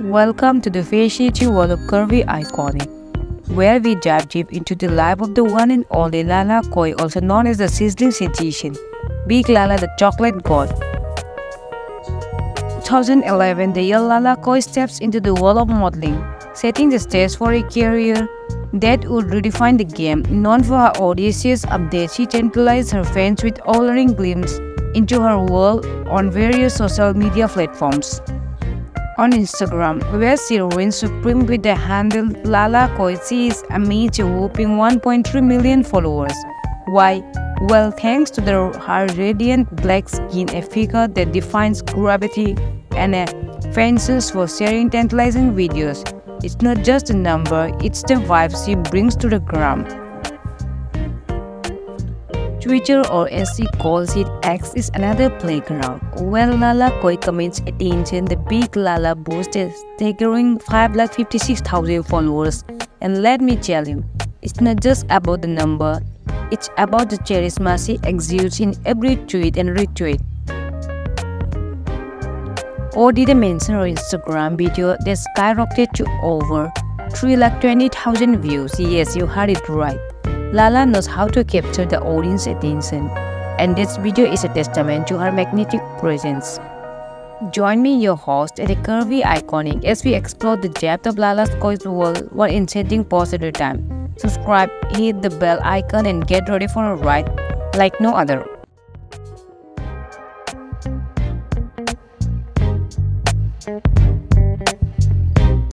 Welcome to the fascinating world of curvy iconic, where we dive deep into the life of the one and only Lala Koi, also known as the sizzling sensation, Big Lala the chocolate god. 2011, the young Lala Koi steps into the world of modeling, setting the stage for a career that would redefine the game. Known for her audacious updates, she tantalized her fans with alluring glimpses into her world on various social media platforms on Instagram, where she reigns supreme with the handle Lala Koichi is amazed a whopping 1.3 million followers. Why? Well, thanks to the, her radiant black skin, a figure that defines gravity, and a fans for sharing tantalizing videos. It's not just a number, it's the vibe she brings to the gram. Twitter or as she calls it X is another playground. When Lala Koi commits attention, the big Lala boasts a staggering 5,56,000 followers. And let me tell you, it's not just about the number, it's about the charisma she exudes in every tweet and retweet. Or did I mention her Instagram video that skyrocketed to over 3,20,000 views? Yes, you heard it right. Lala knows how to capture the audience's attention, and this video is a testament to her magnetic presence. Join me, your host, at a curvy iconic as we explore the depth of Lala's coiled world while enchanting pause at a time. Subscribe, hit the bell icon, and get ready for a ride like no other.